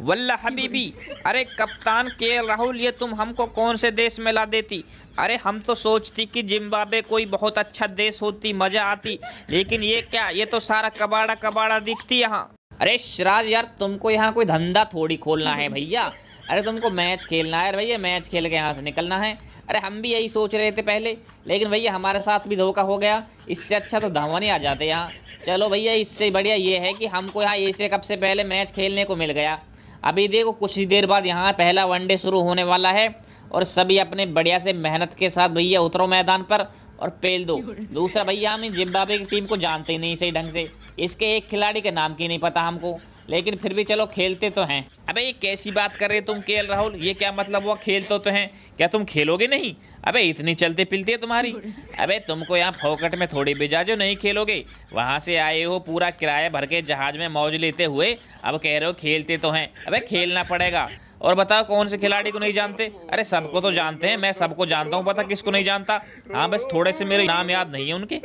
वल्ला हबीबी, अरे कप्तान के राहुल, ये तुम हमको कौन से देश में ला देती? अरे हम तो सोचती कि जिम्बाब्वे कोई बहुत अच्छा देश होती, मज़ा आती, लेकिन ये क्या, ये तो सारा कबाड़ा कबाड़ा दिखती यहाँ। अरे शराज यार, तुमको यहाँ कोई धंधा थोड़ी खोलना है भैया? अरे तुमको मैच खेलना है भैया, मैच खेल के यहाँ से निकलना है। अरे हम भी यही सोच रहे थे पहले, लेकिन भैया हमारे साथ भी धोखा हो गया, इससे अच्छा तो धवन आ जाते यहाँ। चलो भैया, इससे बढ़िया ये है कि हमको यहाँ एशिया कप से पहले मैच खेलने को मिल गया। अभी देखो, कुछ ही देर बाद यहाँ पहला वनडे शुरू होने वाला है और सभी अपने बढ़िया से मेहनत के साथ भैया उतरो मैदान पर। और पेल दो। दूसरा भैया हम जिम्बाब्वे की टीम को जानते ही नहीं सही ढंग से। इसके एक खिलाड़ी के नाम की नहीं पता हमको, लेकिन फिर भी चलो, खेलते तो हैं। अबे, ये कैसी बात कर रहे तुम, के राहुल? ये क्या मतलब हुआ खेलते तो हैं? क्या तुम खेलोगे नहीं? अबे, इतनी चलते पिलती है तुम्हारी। अबे, तुमको यहाँ फोकट में थोड़ी भेजा जो नहीं खेलोगे। वहाँ से आए हो, पूरा किराया भर के जहाज़ में मौज लेते हुए। अब कह रहे हो, खेलते तो हैं। अबे, खेलना पड़ेगा। और बताओ कौन से खिलाड़ी को नहीं जानते? अरे सबको तो जानते हैं, मैं सबको जानता हूँ, पता किसको नहीं जानता? हाँ बस थोड़े से मेरे नाम याद नहीं है उनके।